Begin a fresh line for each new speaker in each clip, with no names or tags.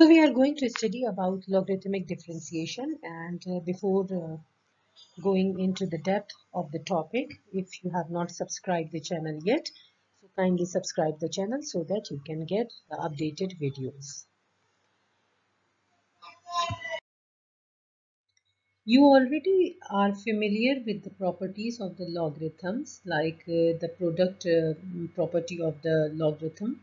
So we are going to study about logarithmic differentiation and uh, before uh, going into the depth of the topic, if you have not subscribed the channel yet, so kindly subscribe the channel so that you can get the updated videos. You already are familiar with the properties of the logarithms like uh, the product uh, property of the logarithm,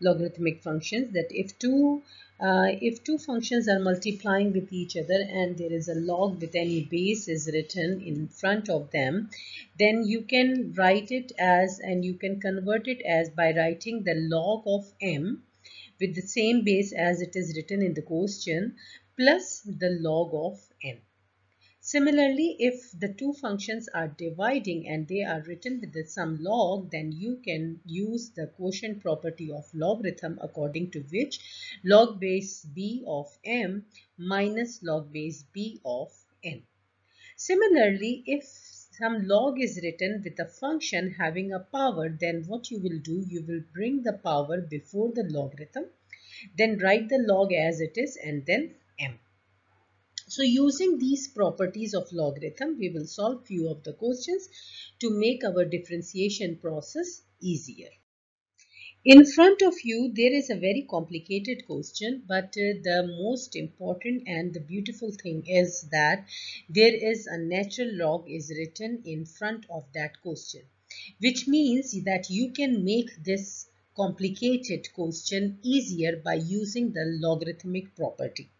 logarithmic functions that if two uh, if two functions are multiplying with each other and there is a log with any base is written in front of them then you can write it as and you can convert it as by writing the log of m with the same base as it is written in the question plus the log of. Similarly, if the two functions are dividing and they are written with the sum log, then you can use the quotient property of logarithm according to which log base b of m minus log base b of n. Similarly, if some log is written with a function having a power, then what you will do, you will bring the power before the logarithm, then write the log as it is and then. So using these properties of logarithm, we will solve few of the questions to make our differentiation process easier. In front of you, there is a very complicated question, but uh, the most important and the beautiful thing is that there is a natural log is written in front of that question, which means that you can make this complicated question easier by using the logarithmic property.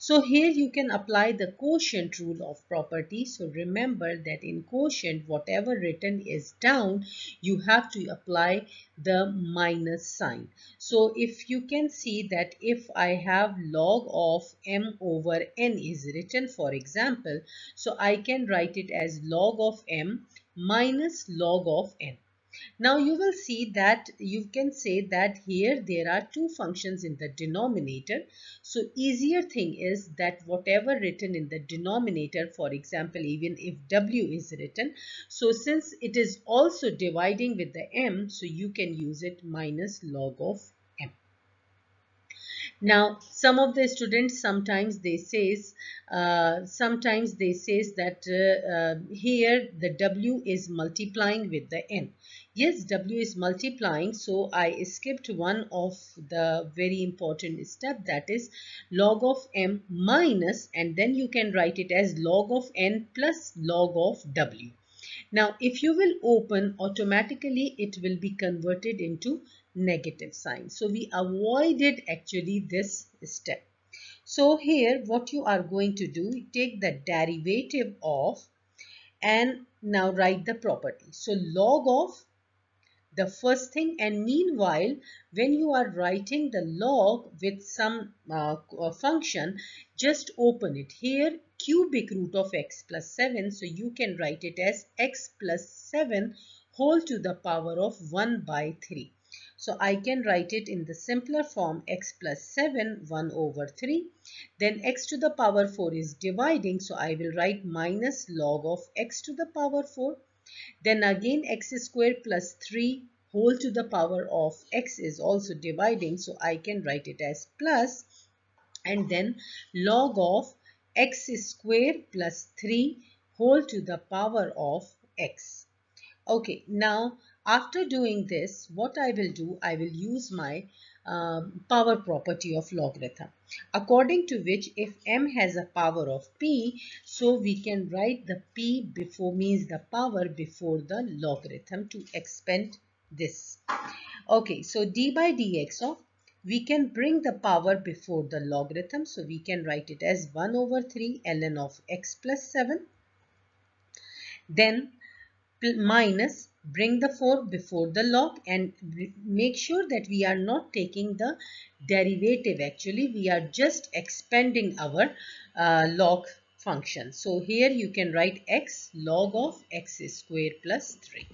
So here you can apply the quotient rule of property. So remember that in quotient, whatever written is down, you have to apply the minus sign. So if you can see that if I have log of m over n is written, for example, so I can write it as log of m minus log of n. Now you will see that you can say that here there are two functions in the denominator. So easier thing is that whatever written in the denominator, for example, even if w is written, so since it is also dividing with the m, so you can use it minus log of now some of the students sometimes they says uh, sometimes they says that uh, uh, here the w is multiplying with the n. Yes w is multiplying so i skipped one of the very important step that is log of m minus and then you can write it as log of n plus log of w. Now if you will open automatically it will be converted into negative sign. So we avoided actually this step. So here what you are going to do, take the derivative of and now write the property. So log of the first thing and meanwhile when you are writing the log with some uh, uh function just open it here cubic root of x plus 7 so you can write it as x plus 7 whole to the power of 1 by 3 so I can write it in the simpler form x plus 7 1 over 3. Then x to the power 4 is dividing. So I will write minus log of x to the power 4. Then again x square plus 3 whole to the power of x is also dividing. So I can write it as plus and then log of x square plus 3 whole to the power of x. Okay, now after doing this, what I will do, I will use my um, power property of logarithm according to which if m has a power of p so we can write the p before means the power before the logarithm to expand this. Okay so d by dx of we can bring the power before the logarithm so we can write it as 1 over 3 ln of x plus 7 then minus bring the 4 before the log and make sure that we are not taking the derivative. Actually we are just expanding our uh, log function. So here you can write x log of x square plus 3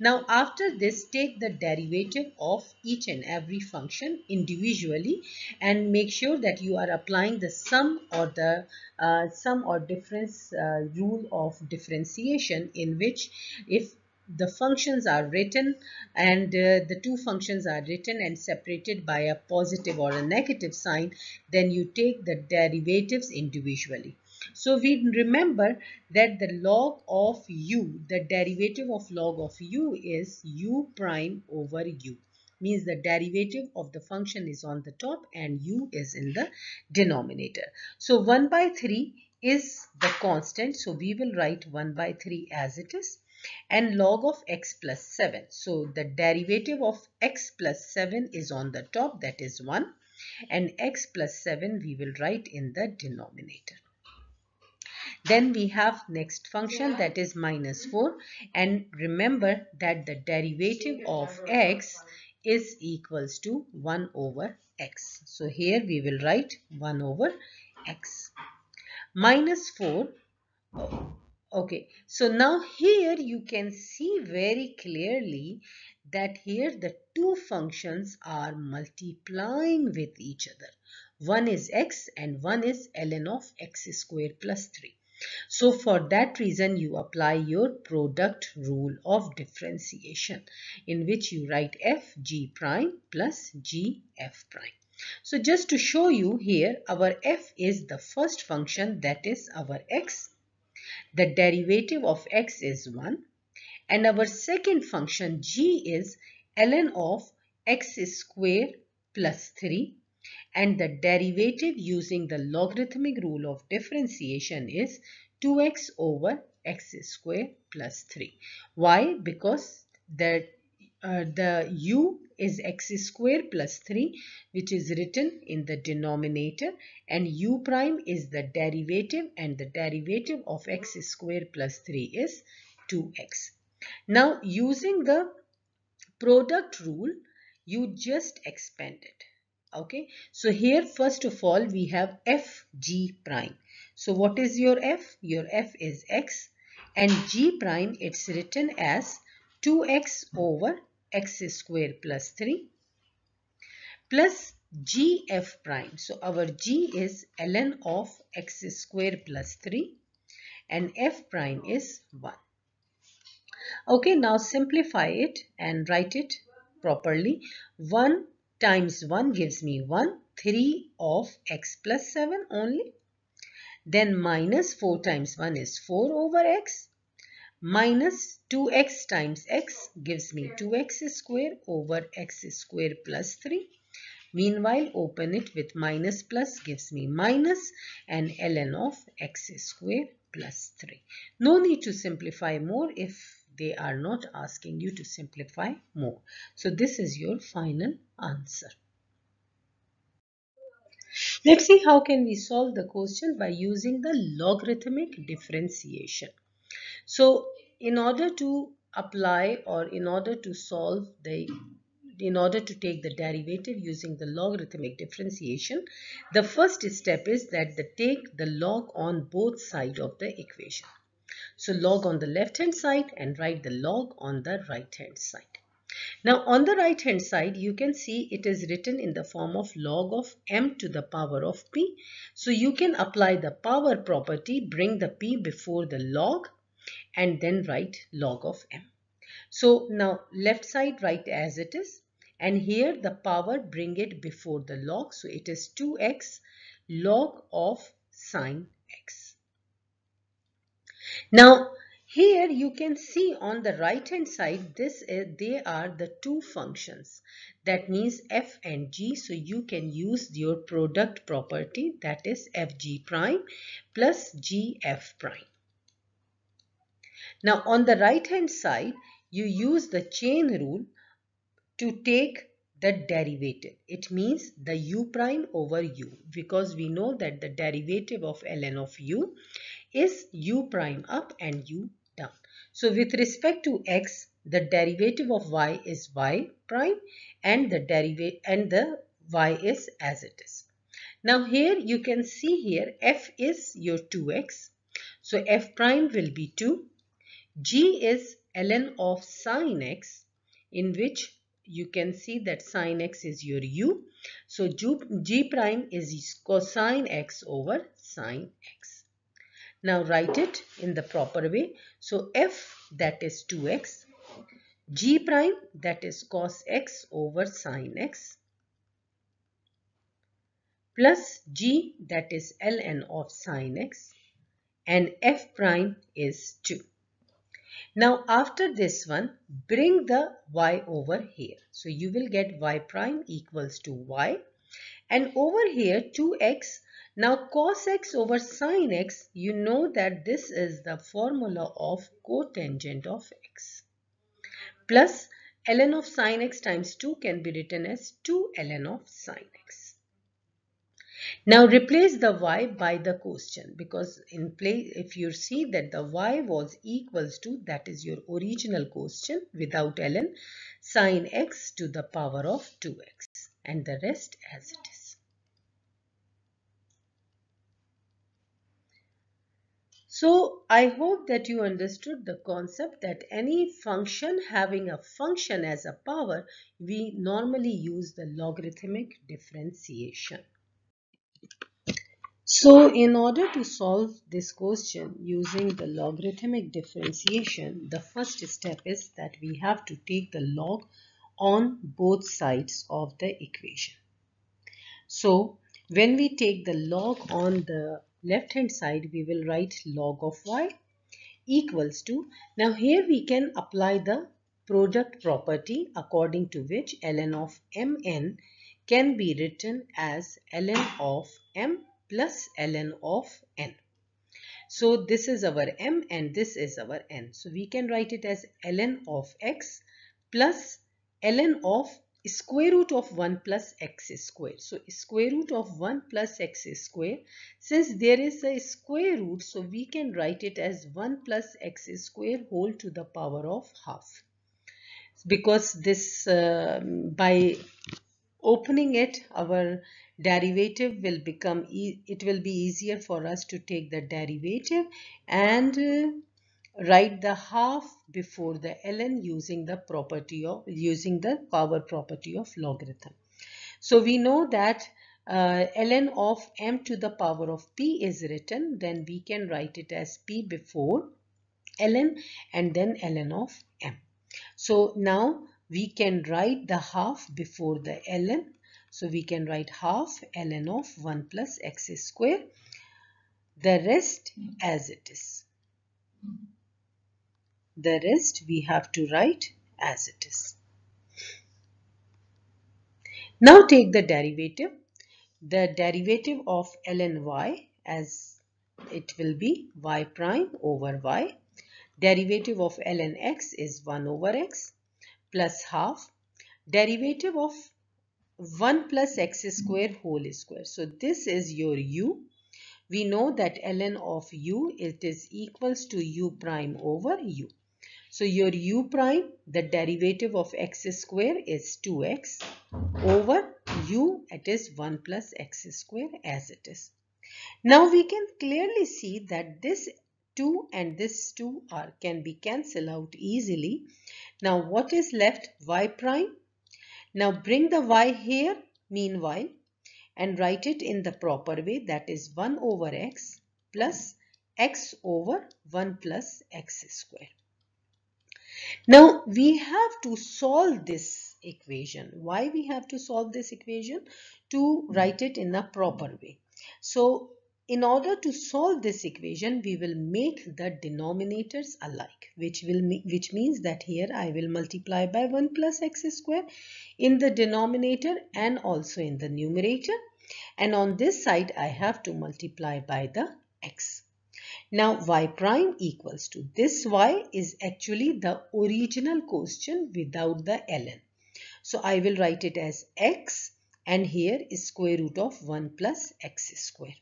now after this take the derivative of each and every function individually and make sure that you are applying the sum or the uh, sum or difference uh, rule of differentiation in which if the functions are written and uh, the two functions are written and separated by a positive or a negative sign then you take the derivatives individually. So we remember that the log of u the derivative of log of u is u prime over u. Means the derivative of the function is on the top and u is in the denominator. So 1 by 3 is the constant. So we will write 1 by 3 as it is and log of x plus 7. So the derivative of x plus 7 is on the top that is 1 and x plus 7 we will write in the denominator. Then we have next function that is minus 4 and remember that the derivative of x is equals to 1 over x. So here we will write 1 over x. Minus 4 Okay, so now here you can see very clearly that here the two functions are multiplying with each other. One is x and one is ln of x square plus 3. So for that reason you apply your product rule of differentiation in which you write f g prime plus g f prime. So just to show you here our f is the first function that is our x the derivative of x is 1 and our second function g is ln of x square plus 3 and the derivative using the logarithmic rule of differentiation is 2x over x square plus 3. Why? Because the, uh, the u is x square plus 3 which is written in the denominator and u prime is the derivative and the derivative of x square plus 3 is 2x. Now using the product rule you just expand it. Okay, so here first of all we have f g prime. So what is your f? Your f is x and g prime it's written as 2x over x square plus 3 plus gf prime. So our g is ln of x square plus 3 and f prime is 1. Okay, now simplify it and write it properly. 1 times 1 gives me 1, 3 of x plus 7 only. Then minus 4 times 1 is 4 over x minus 2x times x gives me 2x square over x square plus 3. Meanwhile, open it with minus plus gives me minus and ln of x square plus 3. No need to simplify more if they are not asking you to simplify more. So this is your final answer. Let's see how can we solve the question by using the logarithmic differentiation. So in order to apply or in order to solve the in order to take the derivative using the logarithmic differentiation, the first step is that the take the log on both sides of the equation. So log on the left hand side and write the log on the right hand side. Now on the right hand side you can see it is written in the form of log of m to the power of p. So you can apply the power property, bring the p before the log and then write log of m. So now left side write as it is and here the power bring it before the log. So it is 2x log of sine x. Now here you can see on the right hand side this is, they are the two functions that means f and g so you can use your product property that is fg prime plus gf prime. Now on the right hand side, you use the chain rule to take the derivative. It means the u prime over u because we know that the derivative of ln of u is u prime up and u down. So with respect to x, the derivative of y is y prime and the derivative and the y is as it is. Now here you can see here f is your 2x. So f prime will be 2 G is ln of sine x in which you can see that sine x is your u. So G prime is cosine x over sine x. Now write it in the proper way. So f that is 2x g prime that is cos x over sin x plus g that is ln of sin x and f prime is 2. Now after this one, bring the y over here. So you will get y prime equals to y and over here 2x. Now cos x over sin x, you know that this is the formula of cotangent of x. Plus ln of sin x times 2 can be written as 2 ln of sin x. Now replace the y by the quotient because in place if you see that the y was equals to that is your original quotient without ln sine x to the power of 2x and the rest as it is. So I hope that you understood the concept that any function having a function as a power, we normally use the logarithmic differentiation. So in order to solve this question using the logarithmic differentiation, the first step is that we have to take the log on both sides of the equation. So when we take the log on the left hand side, we will write log of y equals to, now here we can apply the product property according to which ln of mn can be written as ln of m plus ln of n. So this is our m and this is our n. So we can write it as ln of x plus ln of square root of 1 plus x square. So square root of 1 plus x square. Since there is a square root, so we can write it as 1 plus x square whole to the power of half. Because this uh, by opening it, our derivative will become, e it will be easier for us to take the derivative and uh, write the half before the ln using the property of, using the power property of logarithm. So we know that uh, ln of m to the power of p is written, then we can write it as p before ln and then ln of m. So now we can write the half before the ln so we can write half ln of 1 plus x square. The rest as it is. The rest we have to write as it is. Now take the derivative. The derivative of ln y as it will be y prime over y. Derivative of ln x is 1 over x plus half. Derivative of 1 plus x square whole square. So this is your u. We know that ln of u it is equals to u prime over u. So your u prime the derivative of x square is 2x over u it is 1 plus x square as it is. Now we can clearly see that this 2 and this 2 are can be cancelled out easily. Now what is left y prime now bring the y here meanwhile and write it in the proper way that is 1 over x plus x over 1 plus x square. Now we have to solve this equation. Why we have to solve this equation? To write it in a proper way. So in order to solve this equation, we will make the denominators alike, which will which means that here I will multiply by 1 plus x square in the denominator and also in the numerator. And on this side, I have to multiply by the x. Now y prime equals to this y is actually the original question without the ln. So I will write it as x and here is square root of 1 plus x square.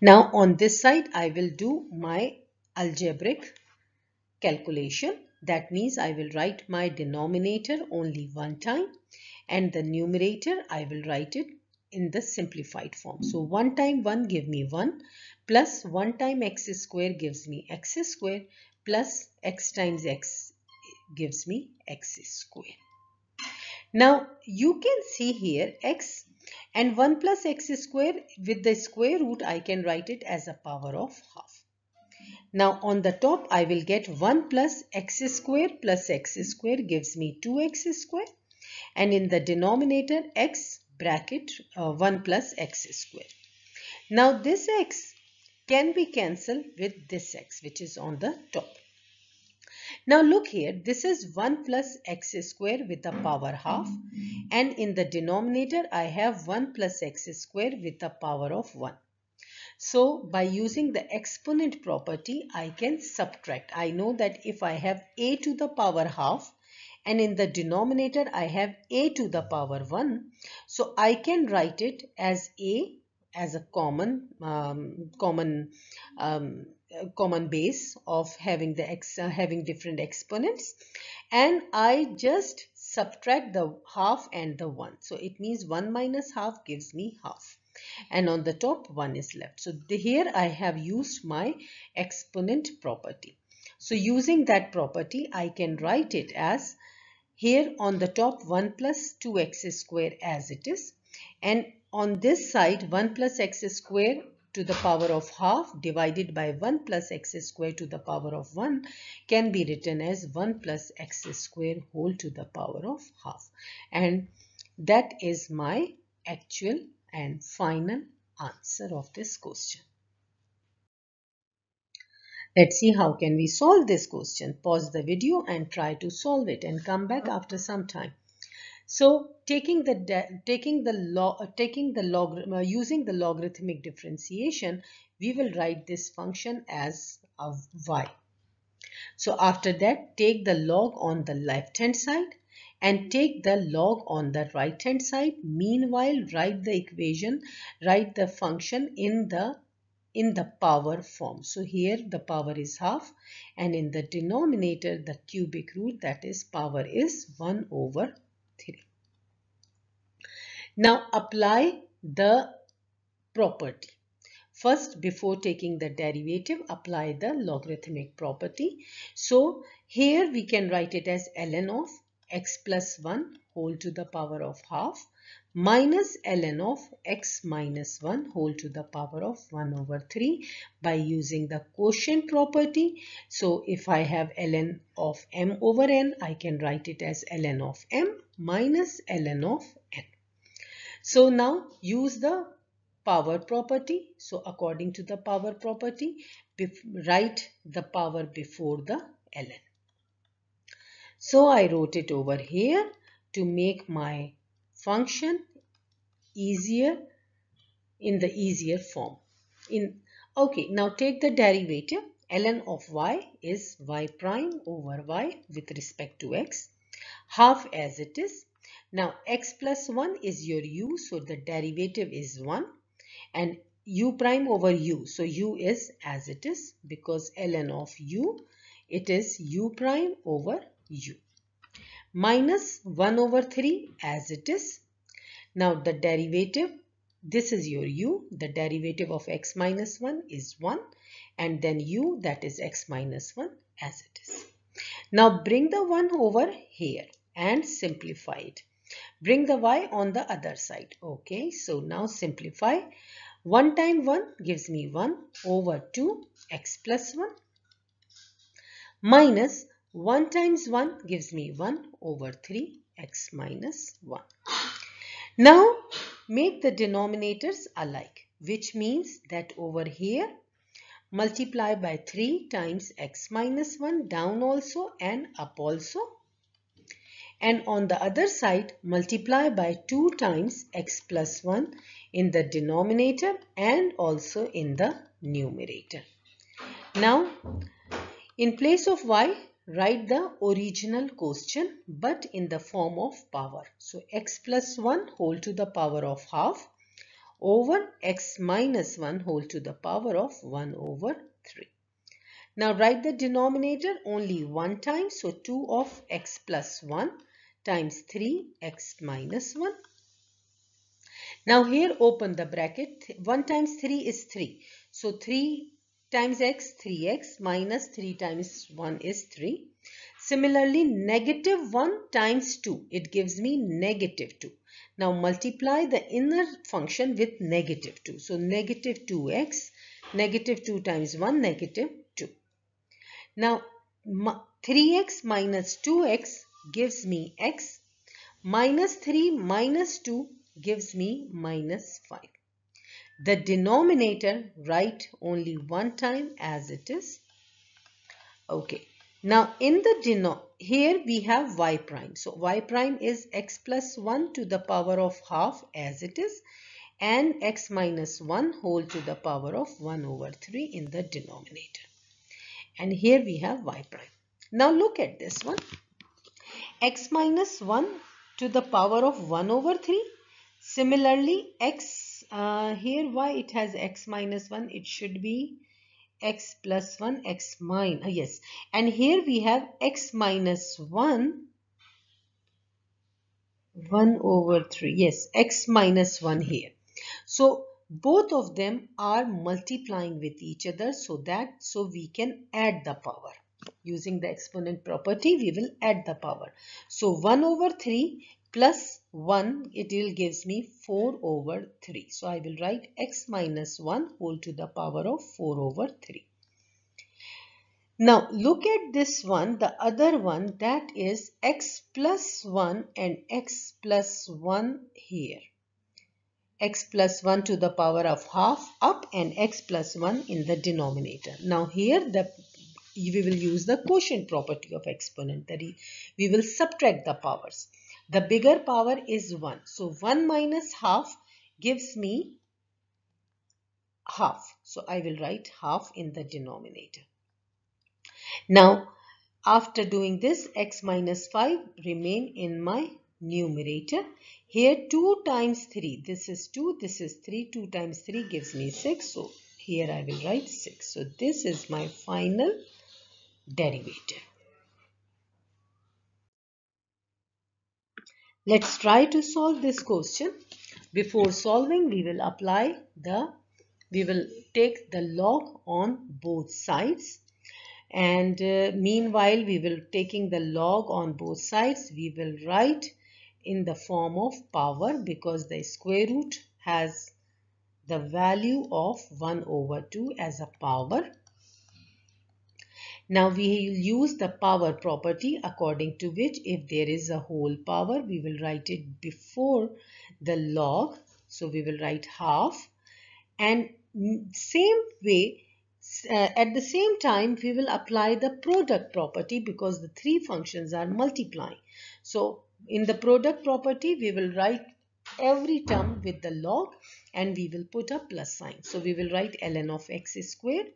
Now on this side I will do my algebraic calculation. That means I will write my denominator only one time and the numerator I will write it in the simplified form. So 1 time 1 give me 1 plus 1 time x square gives me x square plus x times x gives me x square. Now you can see here x and 1 plus x square with the square root I can write it as a power of half. Now on the top I will get 1 plus x square plus x square gives me 2x square and in the denominator x bracket uh, 1 plus x square. Now this x can be cancelled with this x which is on the top. Now look here, this is 1 plus x square with the power half and in the denominator I have 1 plus x square with the power of 1. So by using the exponent property, I can subtract. I know that if I have a to the power half and in the denominator I have a to the power 1. So I can write it as a as a common um, common um, common base of having the x uh, having different exponents and I just subtract the half and the 1. So it means 1 minus half gives me half and on the top one is left. So the, here I have used my exponent property. So using that property I can write it as here on the top 1 plus 2x square as it is and on this side 1 plus x square to the power of half divided by 1 plus x square to the power of 1 can be written as 1 plus x square whole to the power of half and that is my actual and final answer of this question. Let's see how can we solve this question. Pause the video and try to solve it and come back after some time. So taking the taking the log taking the log using the logarithmic differentiation, we will write this function as of y. So after that, take the log on the left hand side and take the log on the right hand side. Meanwhile, write the equation, write the function in the in the power form. So here the power is half and in the denominator the cubic root that is power is 1 over 3. Now apply the property. First before taking the derivative apply the logarithmic property. So here we can write it as ln of x plus 1 whole to the power of half minus ln of x minus 1 whole to the power of 1 over 3 by using the quotient property. So if I have ln of m over n, I can write it as ln of m minus ln of n. So now use the power property. So according to the power property, write the power before the ln. So I wrote it over here to make my function easier in the easier form. In Okay, now take the derivative. ln of y is y prime over y with respect to x. Half as it is. Now x plus 1 is your u, so the derivative is 1. And u prime over u, so u is as it is because ln of u, it is u prime over u minus 1 over 3 as it is. Now the derivative, this is your u, the derivative of x minus 1 is 1 and then u that is x minus 1 as it is. Now bring the 1 over here and simplify it. Bring the y on the other side. Okay, so now simplify. 1 time 1 gives me 1 over 2 x plus 1 minus 1 times 1 gives me 1 over 3 x minus 1. Now make the denominators alike which means that over here multiply by 3 times x minus 1 down also and up also and on the other side multiply by 2 times x plus 1 in the denominator and also in the numerator. Now in place of y write the original question but in the form of power. So x plus 1 whole to the power of half over x minus 1 whole to the power of 1 over 3. Now write the denominator only one time. So 2 of x plus 1 times 3 x minus 1. Now here open the bracket. 1 times 3 is 3. So 3 times x 3x minus 3 times 1 is 3. Similarly negative 1 times 2 it gives me negative 2. Now multiply the inner function with negative 2. So negative 2x negative 2 times 1 negative 2. Now 3x minus 2x gives me x. Minus 3 minus 2 gives me minus 5. The denominator write only one time as it is. Okay. Now in the deno here we have y prime. So y prime is x plus 1 to the power of half as it is and x minus 1 whole to the power of 1 over 3 in the denominator. And here we have y prime. Now look at this one. x minus 1 to the power of 1 over 3. Similarly x uh, here why it has x minus 1 it should be x plus 1 x minus uh, yes. And here we have x minus 1 1 over 3 yes x minus 1 here. So both of them are multiplying with each other so that so we can add the power. Using the exponent property we will add the power. So 1 over 3 plus 1 it will gives me 4 over 3 so i will write x minus 1 whole to the power of 4 over 3 now look at this one, the other one that is x plus 1 and x plus 1 here. x plus 1 to the power of half up and x plus 1 in the denominator. Now here the we will use the quotient property of exponent we will subtract the powers. The bigger power is 1. So 1 minus half gives me half. So I will write half in the denominator. Now, after doing this, x minus 5 remain in my numerator. Here 2 times 3, this is 2, this is 3, 2 times 3 gives me 6. So, here I will write 6. So, this is my final derivative. Let's try to solve this question. Before solving, we will apply the, we will take the log on both sides and uh, meanwhile we will taking the log on both sides we will write in the form of power because the square root has the value of 1 over 2 as a power now we will use the power property according to which if there is a whole power we will write it before the log so we will write half and same way uh, at the same time, we will apply the product property because the three functions are multiplying. So in the product property, we will write every term with the log and we will put a plus sign. So we will write ln of x squared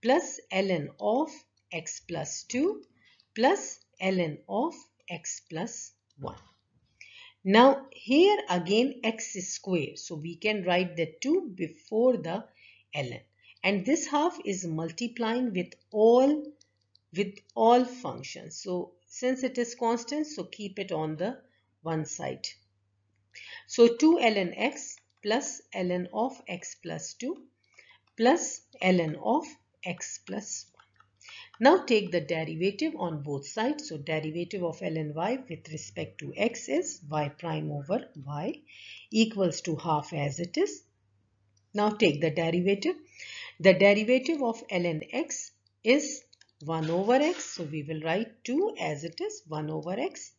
plus ln of x plus 2 plus ln of x plus 1. Now here again x is square. So we can write the 2 before the ln and this half is multiplying with all with all functions so since it is constant so keep it on the one side so 2 ln x plus ln of x plus 2 plus ln of x plus 1 now take the derivative on both sides so derivative of ln y with respect to x is y prime over y equals to half as it is now take the derivative the derivative of ln x is 1 over x. So we will write 2 as it is 1 over x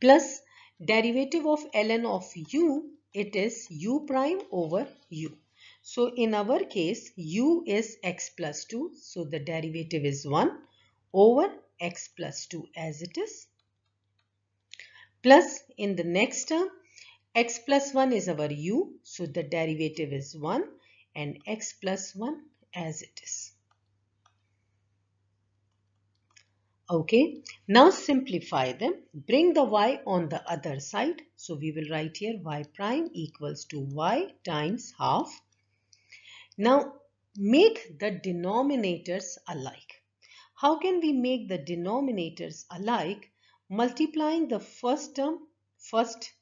plus derivative of ln of u it is u prime over u. So in our case u is x plus 2 so the derivative is 1 over x plus 2 as it is plus in the next term x plus 1 is our u so the derivative is 1 and x plus 1 as it is. Okay, now simplify them. Bring the y on the other side. So we will write here y prime equals to y times half. Now make the denominators alike. How can we make the denominators alike? Multiplying the first term, first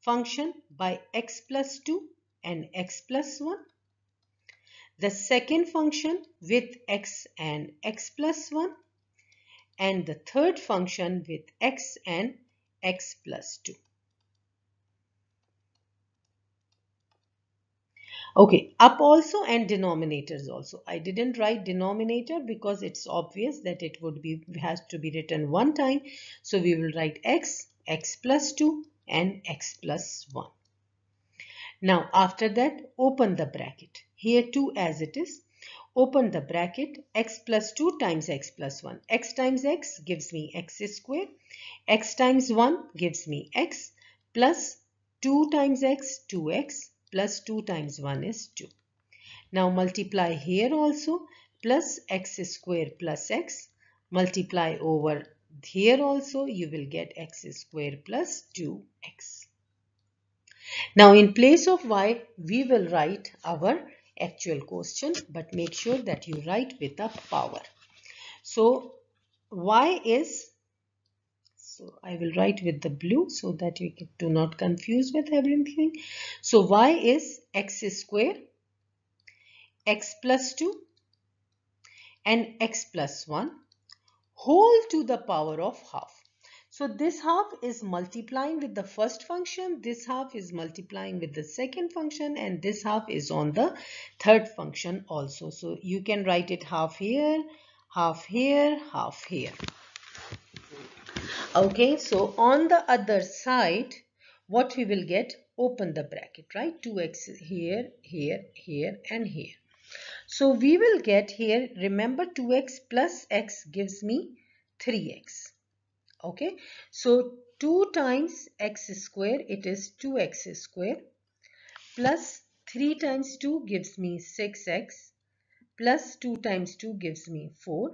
function by x plus 2 and x plus 1 the second function with x and x plus 1 and the third function with x and x plus 2. Okay, up also and denominators also. I didn't write denominator because it's obvious that it would be has to be written one time. So we will write x, x plus 2 and x plus 1. Now after that open the bracket. Here 2 as it is. Open the bracket x plus 2 times x plus 1. x times x gives me x square. x times 1 gives me x plus 2 times x 2x plus 2 times 1 is 2. Now multiply here also plus x square plus x. Multiply over here also you will get x square plus 2x. Now in place of y we will write our actual question but make sure that you write with a power. So y is so I will write with the blue so that you do not confuse with everything. So y is x square, x plus 2 and x plus 1 whole to the power of half. So this half is multiplying with the first function, this half is multiplying with the second function and this half is on the third function also. So you can write it half here, half here, half here okay so on the other side what we will get? Open the bracket right? 2x here here here and here. So we will get here remember 2x plus x gives me 3x okay so 2 times x square it is 2x square plus 3 times 2 gives me 6x plus 2 times 2 gives me 4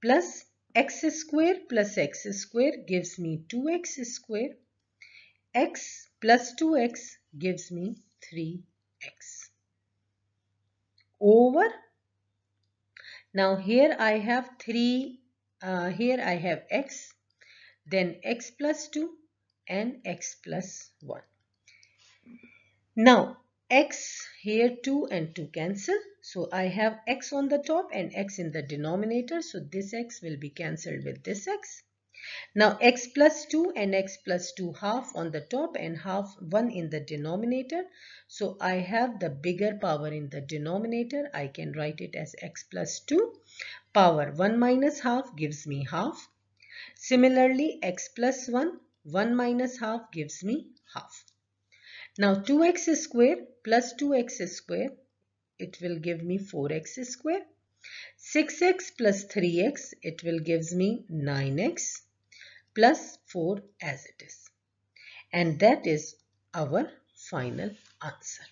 plus x square plus x square gives me 2x square. x plus 2x gives me 3x. Over. Now here I have 3, uh, here I have x, then x plus 2 and x plus 1. Now x here 2 and 2 cancel. So I have x on the top and x in the denominator. So this x will be cancelled with this x. Now x plus 2 and x plus 2 half on the top and half 1 in the denominator. So I have the bigger power in the denominator. I can write it as x plus 2. Power 1 minus half gives me half. Similarly x plus 1, 1 minus half gives me half. Now 2x square plus 2x square, it will give me 4x square. 6x plus 3x, it will gives me 9x plus 4 as it is. And that is our final answer.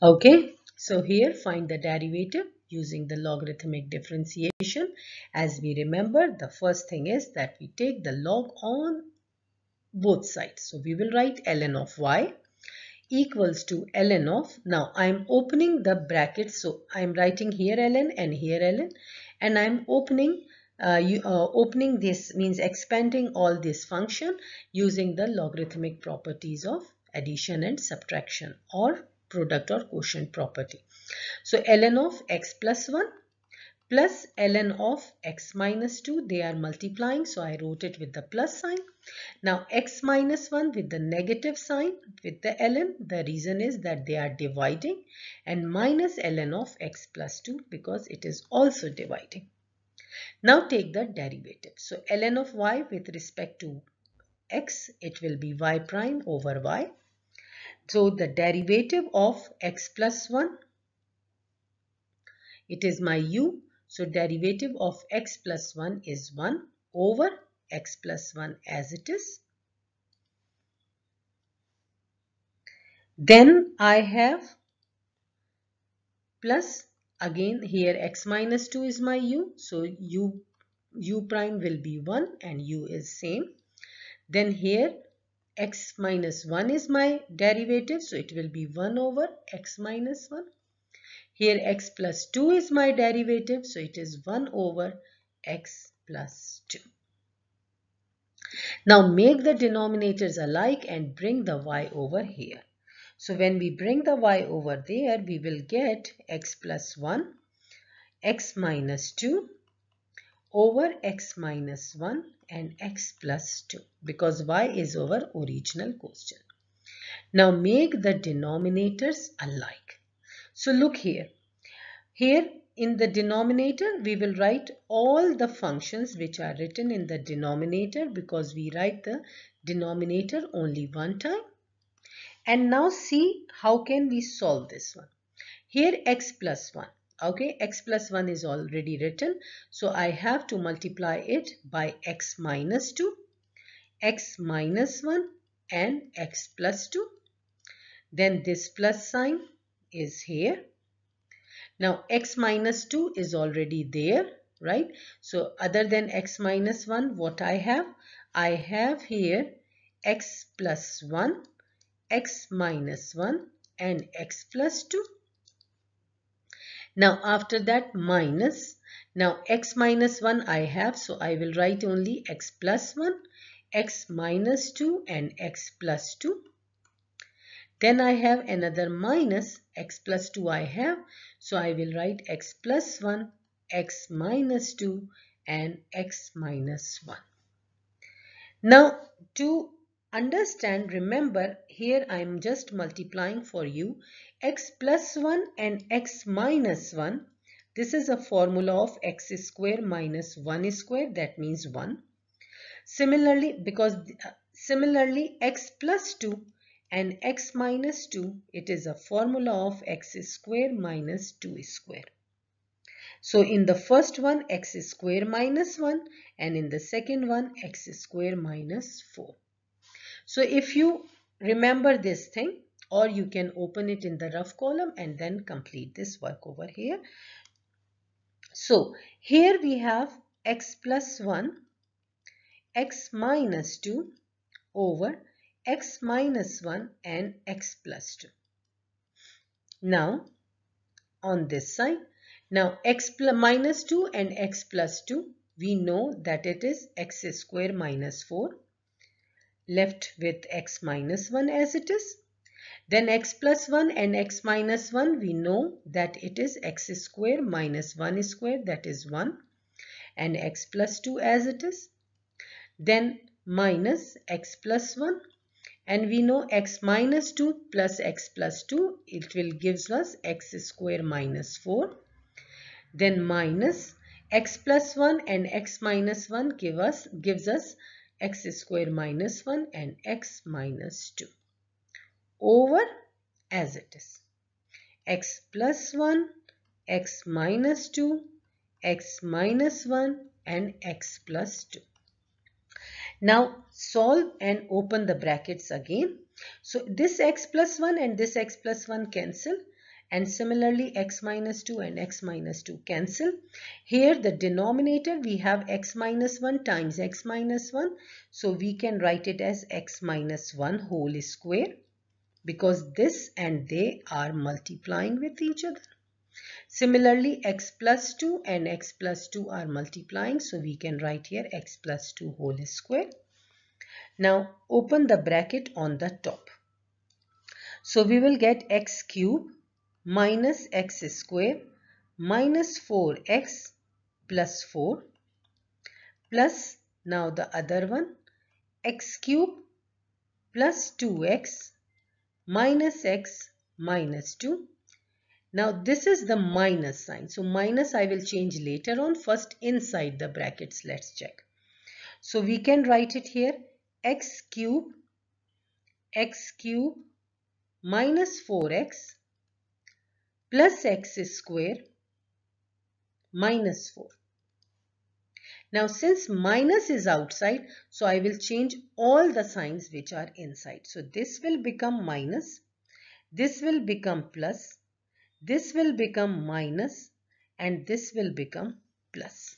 Okay, so here find the derivative using the logarithmic differentiation. As we remember, the first thing is that we take the log on both sides. So we will write ln of y equals to ln of, now I am opening the brackets. So I am writing here ln and here ln and I am opening uh, you, uh, opening this means expanding all this function using the logarithmic properties of addition and subtraction or product or quotient property. So ln of x plus 1 plus ln of x minus 2 they are multiplying so I wrote it with the plus sign now x minus 1 with the negative sign with the ln, the reason is that they are dividing and minus ln of x plus 2 because it is also dividing. Now take the derivative. So ln of y with respect to x, it will be y prime over y. So the derivative of x plus 1, it is my u. So derivative of x plus 1 is 1 over x plus 1 as it is. Then I have plus again here x minus 2 is my u. So u, u prime will be 1 and u is same. Then here x minus 1 is my derivative. So it will be 1 over x minus 1. Here x plus 2 is my derivative. So it is 1 over x plus 2. Now make the denominators alike and bring the y over here. So when we bring the y over there, we will get x plus 1, x minus 2 over x minus 1 and x plus 2 because y is our original question. Now make the denominators alike. So look here. Here in the denominator, we will write all the functions which are written in the denominator because we write the denominator only one time. And now see how can we solve this one. Here x plus 1. Okay, x plus 1 is already written. So I have to multiply it by x minus 2, x minus 1 and x plus 2. Then this plus sign is here. Now x minus 2 is already there, right? So other than x minus 1, what I have? I have here x plus 1, x minus 1 and x plus 2. Now after that minus, now x minus 1 I have, so I will write only x plus 1, x minus 2 and x plus 2. Then I have another minus x plus 2 I have. So I will write x plus 1, x minus 2 and x minus 1. Now to understand, remember here I am just multiplying for you x plus 1 and x minus 1. This is a formula of x square minus 1 square that means 1. Similarly, because uh, similarly x plus 2 and x minus 2 it is a formula of x square minus 2 square. So in the first one x square minus 1 and in the second one x square minus 4. So if you remember this thing or you can open it in the rough column and then complete this work over here. So here we have x plus 1 x minus 2 over x minus 1 and x plus 2. Now, on this side, now x minus 2 and x plus 2, we know that it is x square minus 4 left with x minus 1 as it is. Then x plus 1 and x minus 1 we know that it is x square minus 1 square that is 1 and x plus 2 as it is. Then minus x plus 1 and we know x minus 2 plus x plus 2 it will gives us x square minus 4 then minus x plus 1 and x minus 1 give us gives us x square minus 1 and x minus 2 over as it is. X plus 1 x minus 2 x minus 1 and x plus 2 now solve and open the brackets again. So this x plus 1 and this x plus 1 cancel and similarly x minus 2 and x minus 2 cancel. Here the denominator we have x minus 1 times x minus 1. So we can write it as x minus 1 whole square because this and they are multiplying with each other. Similarly, x plus 2 and x plus 2 are multiplying. So we can write here x plus 2 whole square. Now open the bracket on the top. So we will get x cube minus x square minus 4x plus 4 plus now the other one x cube plus 2x minus x minus 2 now this is the minus sign. So minus I will change later on. First inside the brackets let's check. So we can write it here x cube x cube minus 4x plus x square minus 4. Now since minus is outside, so I will change all the signs which are inside. So this will become minus, this will become plus, this will become minus and this will become plus.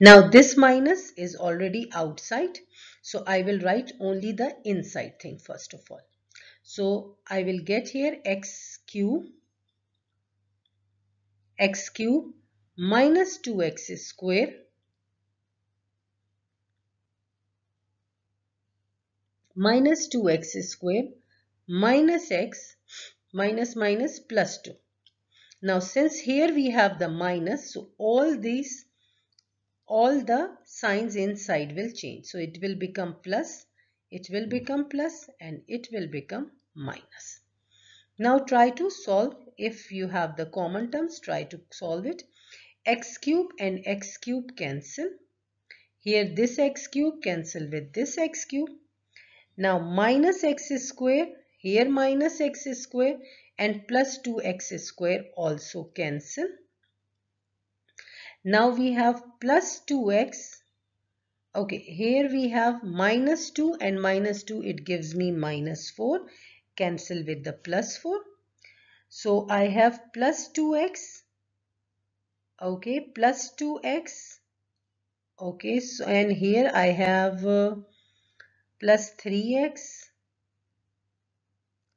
Now this minus is already outside. So I will write only the inside thing first of all. So I will get here x cube, x cube minus 2x square minus 2x square minus x minus minus plus 2. Now since here we have the minus, so all these, all the signs inside will change. So it will become plus it will become plus and it will become minus. Now try to solve if you have the common terms try to solve it. x cube and x cube cancel. Here this x cube cancel with this x cube. Now minus x square here minus x square and plus 2x square also cancel. Now we have plus 2x. Okay, here we have minus 2 and minus 2 it gives me minus 4. Cancel with the plus 4. So I have plus 2x. Okay, plus 2x. Okay, so and here I have uh, plus 3x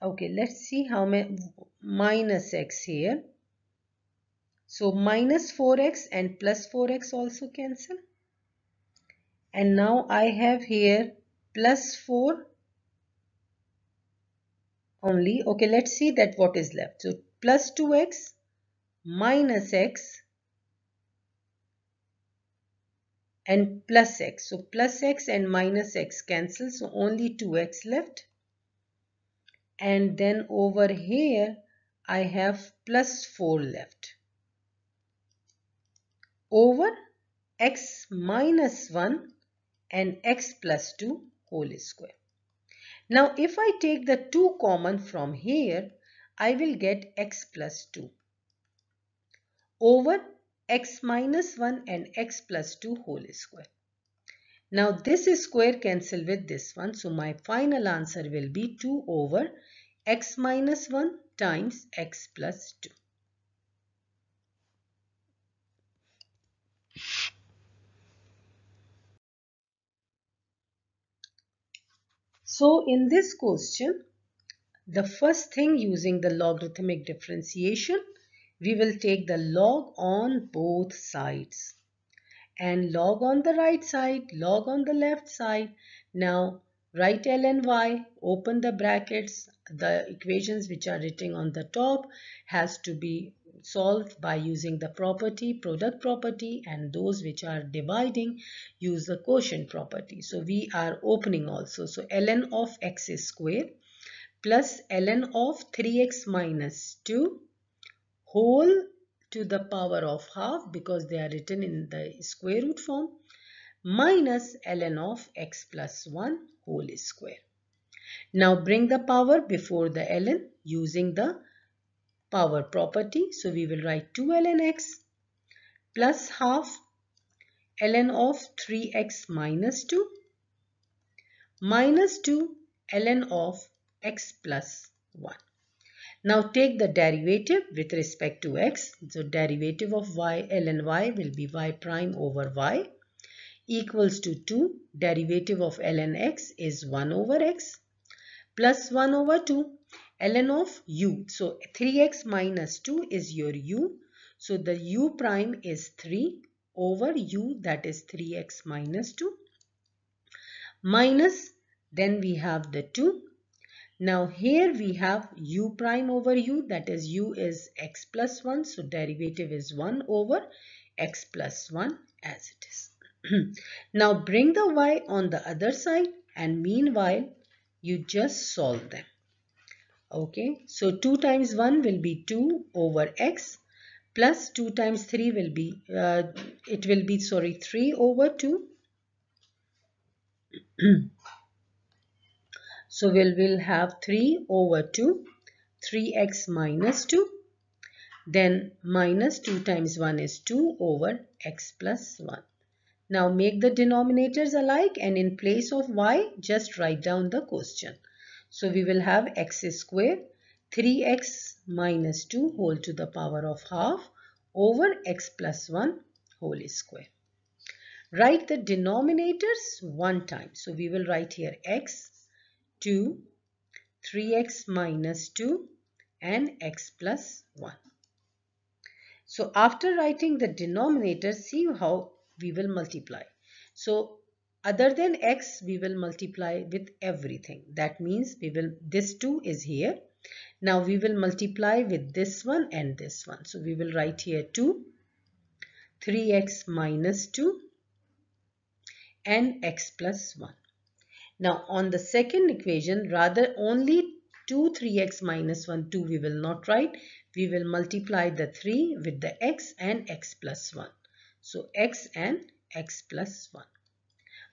okay let's see how many minus x here. So minus 4x and plus 4x also cancel. And now I have here plus 4 only. Okay let's see that what is left. So plus 2x minus x and plus x. So plus x and minus x cancel. So only 2x left and then over here I have plus 4 left over x minus 1 and x plus 2 whole square. Now if I take the 2 common from here I will get x plus 2 over x minus 1 and x plus 2 whole square. Now this is square cancel with this one. So my final answer will be 2 over x minus 1 times x plus 2. So in this question, the first thing using the logarithmic differentiation, we will take the log on both sides and log on the right side, log on the left side. Now write ln y, open the brackets, the equations which are written on the top has to be solved by using the property, product property and those which are dividing use the quotient property. So we are opening also. So ln of x square plus ln of 3x minus 2 whole to the power of half because they are written in the square root form minus ln of x plus 1 whole square. Now bring the power before the ln using the power property. So we will write 2 ln x plus half ln of 3x minus 2 minus 2 ln of x plus 1. Now take the derivative with respect to x. So derivative of y ln y will be y prime over y equals to 2. Derivative of ln x is 1 over x plus 1 over 2 ln of u. So 3x minus 2 is your u. So the u prime is 3 over u that is 3x minus 2 minus then we have the 2 now here we have u prime over u that is u is x plus 1 so derivative is 1 over x plus 1 as it is. now bring the y on the other side and meanwhile you just solve them. Okay so 2 times 1 will be 2 over x plus 2 times 3 will be uh, it will be sorry 3 over 2 So we'll, we'll have 3 over 2, 3x minus 2. Then minus 2 times 1 is 2 over x plus 1. Now make the denominators alike and in place of y, just write down the question. So we will have x square 3x minus 2 whole to the power of half over x plus 1 whole square. Write the denominators one time. So we will write here x 2, 3x minus 2 and x plus 1. So after writing the denominator, see how we will multiply. So other than x, we will multiply with everything. That means we will, this 2 is here. Now we will multiply with this one and this one. So we will write here 2, 3x minus 2 and x plus 1. Now on the second equation, rather only 2 3x minus 1 2 we will not write. We will multiply the 3 with the x and x plus 1. So x and x plus 1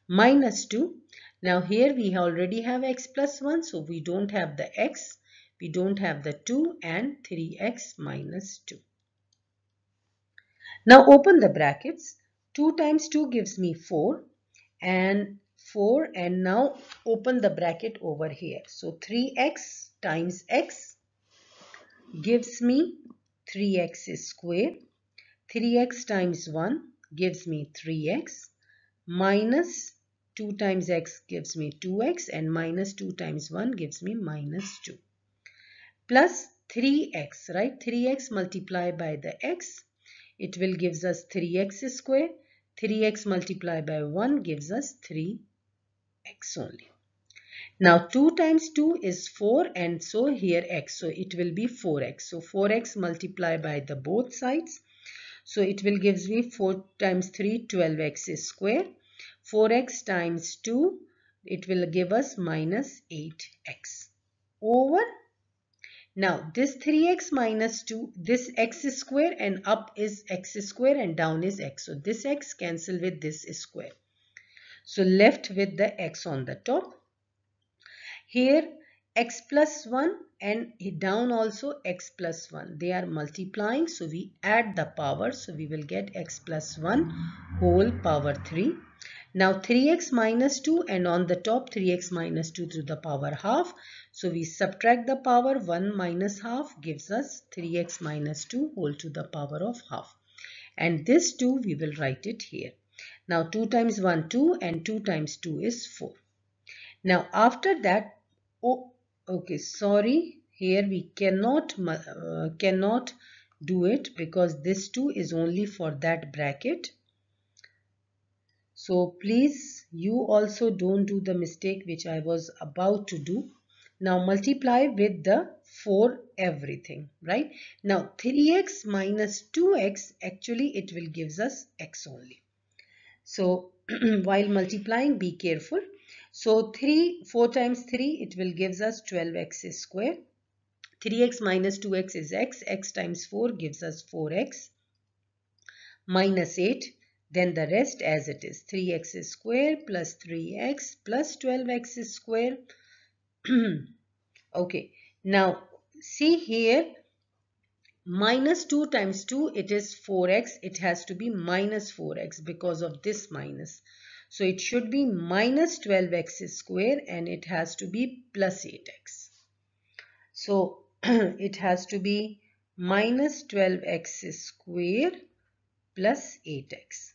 minus 2. Now here we already have x plus 1 so we don't have the x, we don't have the 2 and 3x minus 2. Now open the brackets. 2 times 2 gives me 4 and 4 and now open the bracket over here. So 3x times x gives me 3x square. 3x times 1 gives me 3x minus 2 times x gives me 2x and minus 2 times 1 gives me minus 2 plus 3x right? 3x multiplied by the x it will gives us 3x square. 3x multiplied by 1 gives us 3x only. Now 2 times 2 is 4 and so here x. So it will be 4x so 4x multiplied by the both sides. So it will gives me 4 times 3 12x square. 4x times 2 it will give us minus 8x over. Now this 3x minus 2 this x square and up is x square and down is x. So this x cancel with this square so left with the x on the top here x plus 1 and down also x plus 1 they are multiplying so we add the power so we will get x plus 1 whole power 3 now 3x minus 2 and on the top 3x minus 2 to the power half. So we subtract the power 1 minus half gives us 3x minus 2 whole to the power of half. And this 2 we will write it here. Now 2 times 1 2 and 2 times 2 is 4. Now after that, oh okay sorry here we cannot uh, cannot do it because this 2 is only for that bracket so please you also don't do the mistake which I was about to do. Now multiply with the 4 everything, right? Now 3x minus 2x actually it will gives us x only. So while multiplying be careful. So 3, 4 times 3 it will gives us 12x square. 3x minus 2x is x. x times 4 gives us 4x minus 8 then the rest as it is 3x square plus 3x plus 12x square. okay, now see here minus 2 times 2 it is 4x it has to be minus 4x because of this minus. So it should be minus 12x square and it has to be plus 8x so it has to be minus 12x square plus 8x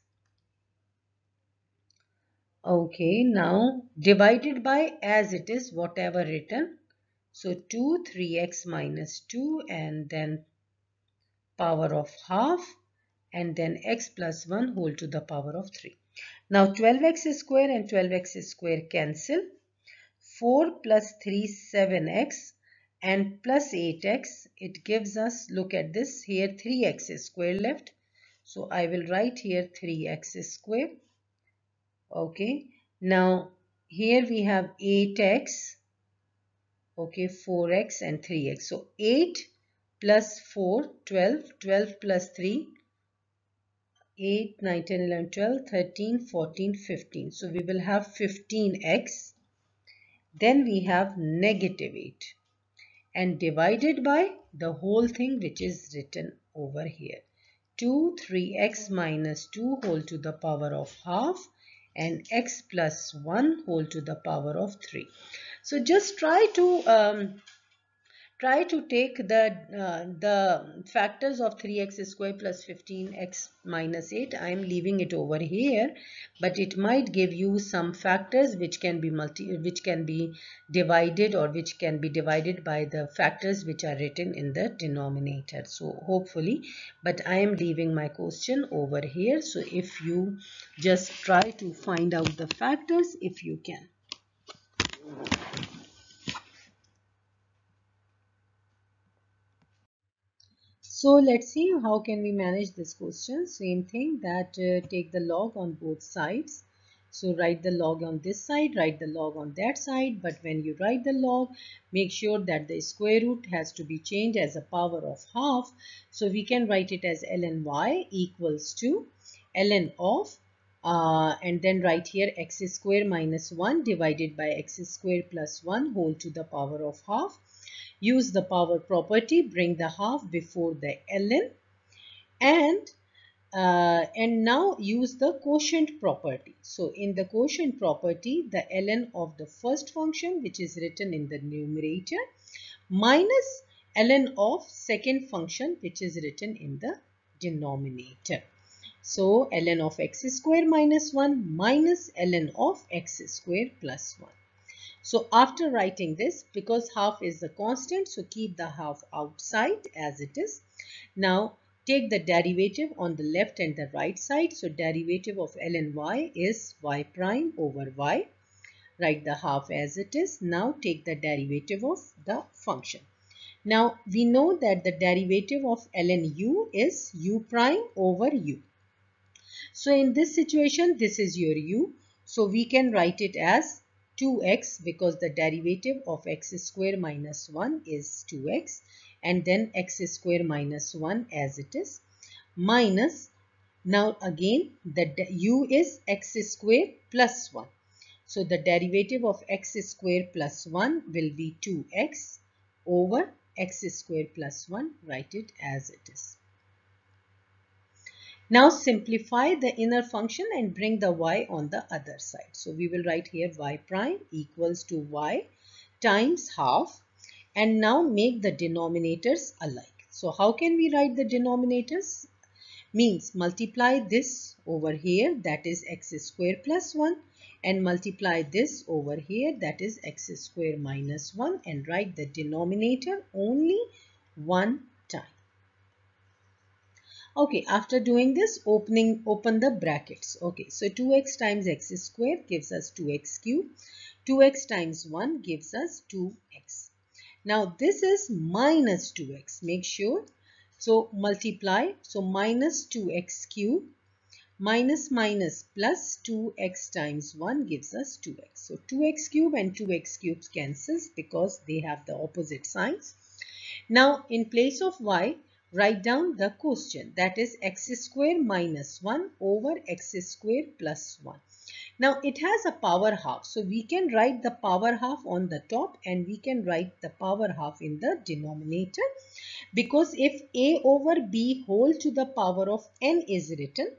Okay, now divided by as it is whatever written. So 2, 3x minus 2 and then power of half and then x plus 1 whole to the power of 3. Now 12x square and 12x square cancel. 4 plus 3 7x and plus 8x it gives us look at this here 3x square left. So I will write here 3x square okay now here we have 8x okay 4x and 3x so 8 plus 4 12 12 plus 3 8 9 10 11 12 13 14 15 so we will have 15x then we have negative 8 and divided by the whole thing which is written over here. 2 3x minus 2 whole to the power of half and x plus 1 whole to the power of 3. So just try to um, try to take the uh, the factors of 3x square plus 15x minus 8 i am leaving it over here but it might give you some factors which can be multi which can be divided or which can be divided by the factors which are written in the denominator. So hopefully but i am leaving my question over here. So if you just try to find out the factors if you can So let's see how can we manage this question. Same thing that uh, take the log on both sides. So write the log on this side, write the log on that side. But when you write the log, make sure that the square root has to be changed as a power of half. So we can write it as ln y equals to ln of uh, and then write here x square minus 1 divided by x square plus 1 whole to the power of half. Use the power property, bring the half before the ln and uh, and now use the quotient property. So in the quotient property, the ln of the first function which is written in the numerator minus ln of second function which is written in the denominator. So ln of x square minus 1 minus ln of x square plus 1. So after writing this, because half is the constant, so keep the half outside as it is. Now Take the derivative on the left and the right side. So derivative of ln y is y prime over y. Write the half as it is. Now take the derivative of the function. Now we know that the derivative of ln u is u prime over u. So in this situation this is your u. So we can write it as 2x because the derivative of x square minus 1 is 2x and then x square minus 1 as it is. Minus now again the u is x square plus 1 so the derivative of x square plus 1 will be 2x over x square plus 1 write it as it is now simplify the inner function and bring the y on the other side. So we will write here y prime equals to y times half and now make the denominators alike. So how can we write the denominators? Means multiply this over here that is x square plus 1 and multiply this over here that is x square minus 1 and write the denominator only one time. Okay, after doing this, opening open the brackets. Okay, so 2x times x square gives us 2x cube. 2x times 1 gives us 2x. Now this is minus 2x. Make sure. So multiply. So minus 2x cube minus minus plus 2x times 1 gives us 2x. So 2x cube and 2x cubes cancels because they have the opposite signs. Now in place of y, write down the quotient that is x square minus 1 over x square plus 1. Now it has a power half. So we can write the power half on the top and we can write the power half in the denominator. Because if a over b whole to the power of n is written,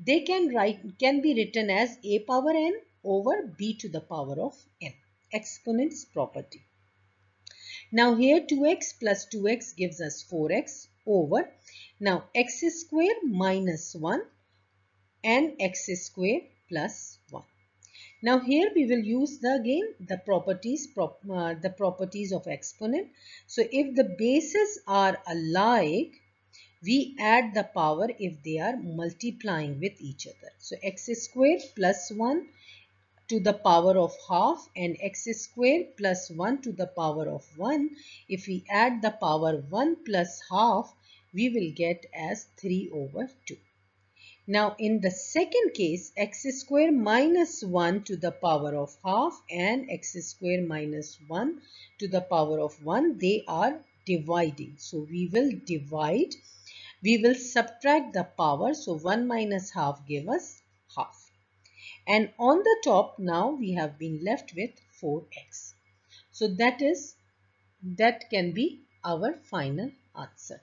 they can write can be written as a power n over b to the power of n. Exponents property. Now here 2x plus 2x gives us 4x over. Now x square minus 1 and x square plus 1. Now here we will use the again the properties prop, uh, the properties of exponent. So if the bases are alike we add the power if they are multiplying with each other. So x square plus 1 to the power of half and x square plus 1 to the power of 1. If we add the power 1 plus half we will get as 3 over 2. Now in the second case x square minus 1 to the power of half and x square minus 1 to the power of 1 they are dividing. So we will divide. We will subtract the power. So 1 minus half give us half. And on the top now we have been left with 4x. So that is that can be our final answer.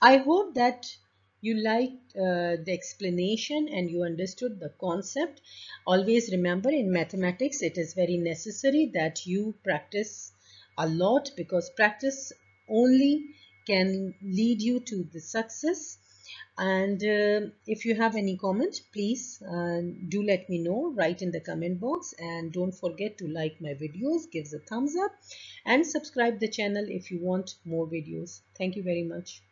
I hope that you liked uh, the explanation and you understood the concept. Always remember in mathematics it is very necessary that you practice a lot because practice only can lead you to the success and uh, if you have any comment please uh, do let me know. Write in the comment box. And don't forget to like my videos. Give a thumbs up. And subscribe the channel if you want more videos. Thank you very much